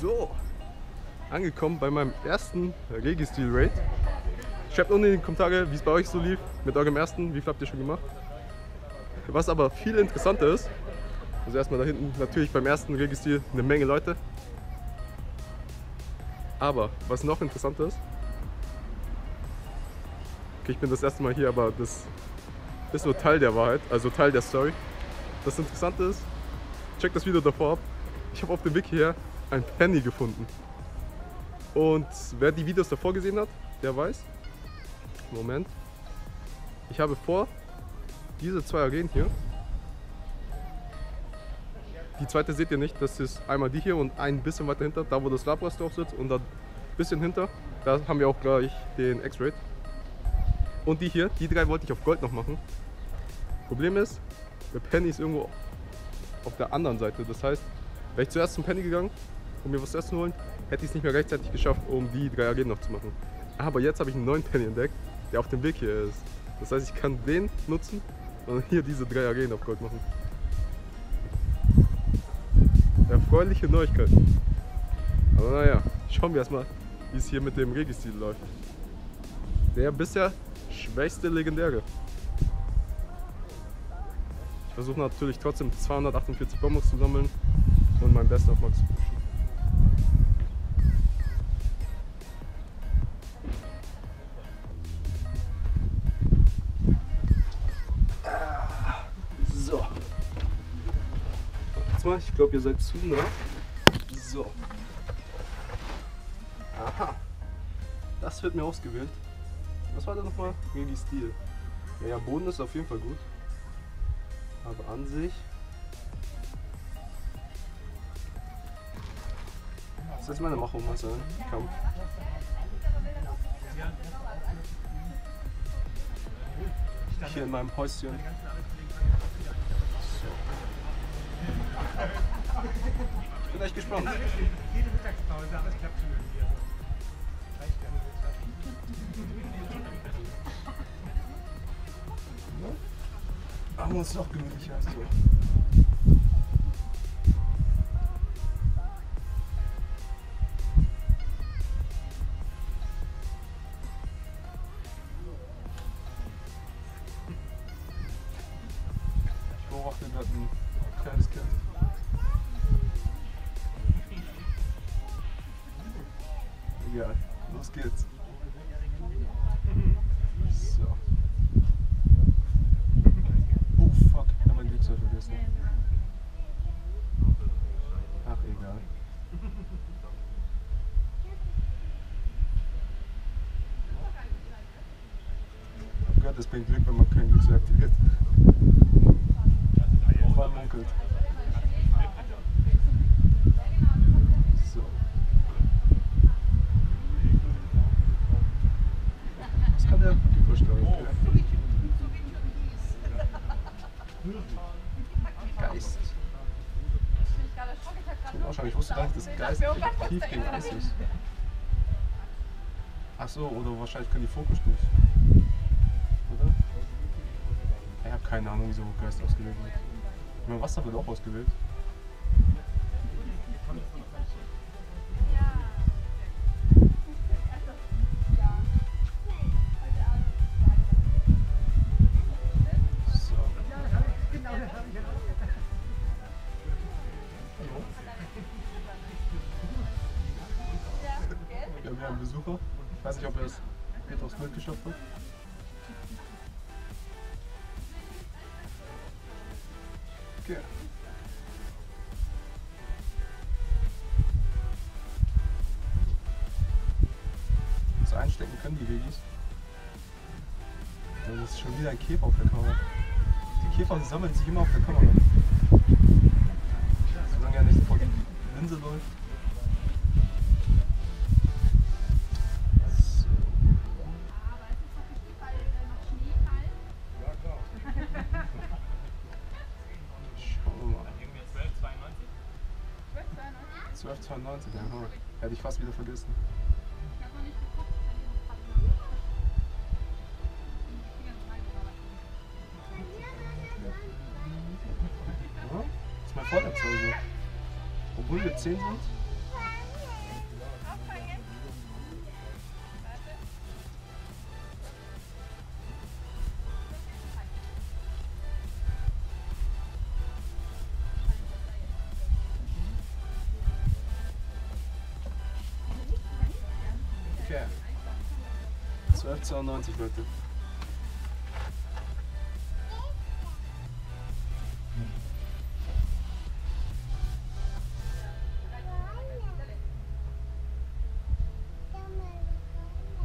So, angekommen bei meinem ersten Registil-Raid. Schreibt unten in die Kommentare, wie es bei euch so lief mit eurem ersten. Wie viel habt ihr schon gemacht? Was aber viel interessanter ist, also erstmal da hinten natürlich beim ersten Registil eine Menge Leute. Aber was noch interessanter ist, okay, ich bin das erste Mal hier, aber das ist nur Teil der Wahrheit, also Teil der Story. Das Interessante ist, checkt das Video davor ab. Ich habe auf dem Weg hierher ein Penny gefunden. Und wer die Videos davor gesehen hat, der weiß. Moment. Ich habe vor, diese zwei Arenen hier. Die zweite seht ihr nicht, das ist einmal die hier und ein bisschen weiter hinter, da wo das Labras drauf sitzt und da ein bisschen hinter, da haben wir auch gleich den X-Raid. Und die hier, die drei wollte ich auf Gold noch machen. Problem ist, der Penny ist irgendwo auf der anderen Seite. Das heißt, wäre ich zuerst zum Penny gegangen, um mir was zu essen holen, hätte ich es nicht mehr rechtzeitig geschafft, um die drei Arenen noch zu machen. Aber jetzt habe ich einen neuen Penny entdeckt, der auf dem Weg hier ist. Das heißt, ich kann den nutzen und hier diese drei Arenen auf Gold machen. Erfreuliche Neuigkeiten. Aber naja, schauen wir erstmal, wie es hier mit dem Registil läuft. Der bisher schwächste Legendäre. Ich versuche natürlich trotzdem 248 Bonbons zu sammeln und mein Bestes auf Max mal, ich glaube, ihr seid zu nah. So. Aha. Das wird mir ausgewählt. Was war da nochmal? Really Stil. Ja, ja, Boden ist auf jeden Fall gut. Aber an sich. Das ist meine Machungsmasse. Kampf. Hier in meinem Häuschen. Ich bin echt gespannt. Jede Mittagspause, aber es klappt schon irgendwie. Machen wir uns doch gemütlicher als so. Egal, los geht's. So. Oh fuck, ich hab mein Glückszeug vergessen. Ach egal. Hab gehört, es bringt Glück, wenn man kein Glückszeug aktiviert. Allem munkelt. So. Was kann der Hypersteuern? Geist. Ich wusste gar nicht, dass Geist effektiv gegen Eis ist. Achso, oder wahrscheinlich können die Fokus nicht. Oder? Ich habe keine Ahnung, wieso Geist ausgewählt wird. Ich meine, Wasser wird auch ausgewählt. Wir haben hier einen Besucher. Ich weiß nicht, ob er es mit aufs Bild geschafft hat. Okay. Das einstecken können die Wegis. Das ist schon wieder ein Käfer auf der Kamera. Die Käfer sammeln sich immer auf der Kamera. Solange er nicht vor die Linse läuft. 12,92, ja. Hätte ich fast wieder vergessen. Ja, das ist mein Vorletzter. Obwohl wir 10 sind. 12,92 Leute.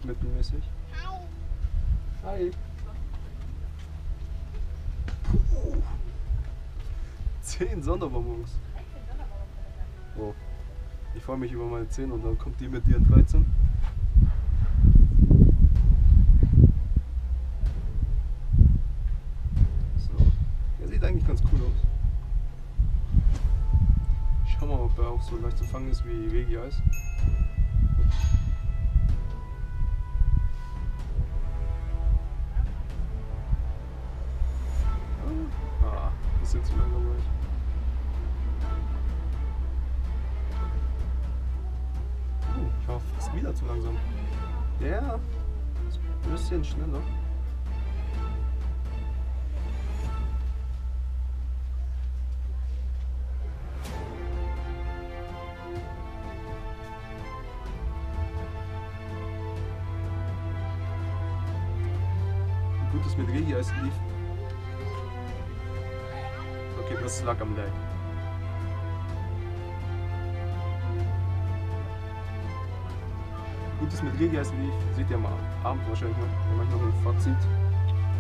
Mittelmäßig. Hi. Puh. Zehn Sonderbonbons. Oh. Ich freue mich über meine 10 und dann kommt die mit ihren 13. So. Der sieht eigentlich ganz cool aus. Schauen wir mal, ob er auch so leicht zu fangen ist wie Regi Eis. Ah, bisschen zu langsam war ich. Ich war fast wieder zu langsam. Ist ein bisschen schneller. Es mit Regi Eis lief. Okay, das lag am Lag. Gut, dass mit Regi Eis lief, seht ihr mal Abend wahrscheinlich noch. Mache ich noch ein Fazit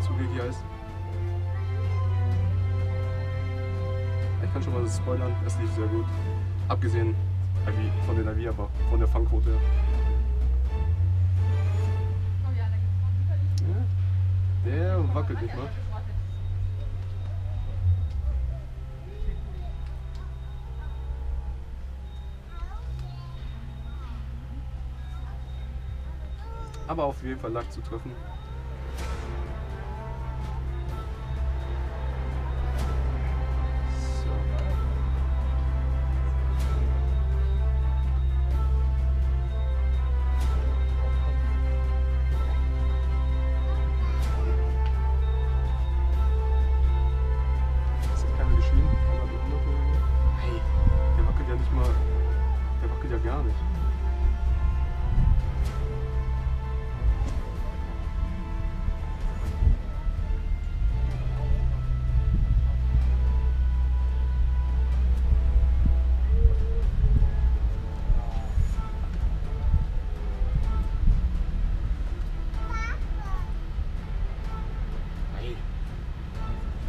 zu Regi Eis. Ich kann schon mal spoilern, es lief sehr gut. Abgesehen von den IV, aber von der Fangquote her. Der wackelt nicht mal. Aber auf jeden Fall lag zu treffen.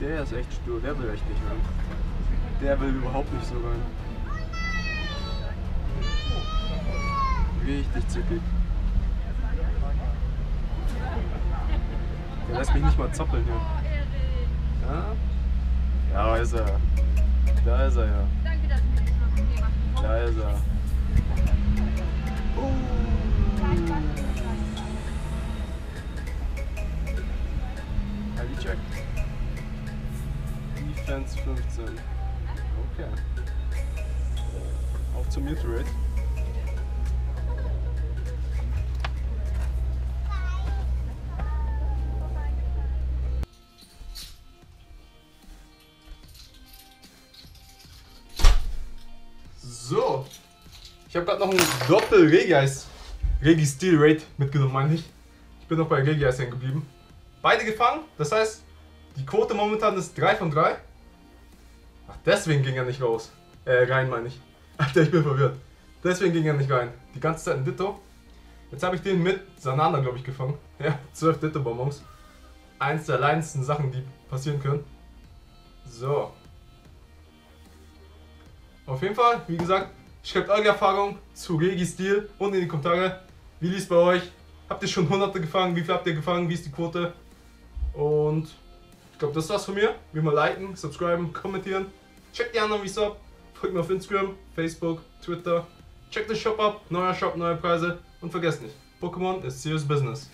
Der ist echt stur, der will echt nicht rein. Der will überhaupt nicht so rein. Richtig zickig. Der lässt mich nicht mal zappeln hier. Ja? Ja, da ist er. Da ist er ja. Danke, dass du mir das. Da ist er. ID check. Defense 15. Okay. Auf zum Muterate. So. Ich habe gerade noch einen doppel Regeis. Regi Steel Raid mitgenommen, meine ich. Ich bin noch bei Regi Eis hängen geblieben. Beide gefangen, das heißt, die Quote momentan ist 3 von 3. Deswegen ging er nicht raus. Äh, rein meine ich. Alter, ich bin verwirrt. Deswegen ging er nicht rein. Die ganze Zeit ein Ditto. Jetzt habe ich den mit Sananda, glaube ich, gefangen. Ja, 12 Ditto-Bonbons. Eins der leidensten Sachen, die passieren können. So. Auf jeden Fall, wie gesagt, schreibt eure Erfahrung zu Regi Stil unten in die Kommentare. Wie lief es bei euch? Habt ihr schon hunderte gefangen? Wie viel habt ihr gefangen? Wie ist die Quote? Und ich glaube, das war's von mir. Wie immer liken, subscriben, kommentieren. Checkt die anderen ab. Folgt mir auf Instagram, Facebook, Twitter. Checkt den Shop ab. Neuer Shop, neue Preise. Und vergesst nicht, Pokémon ist serious business.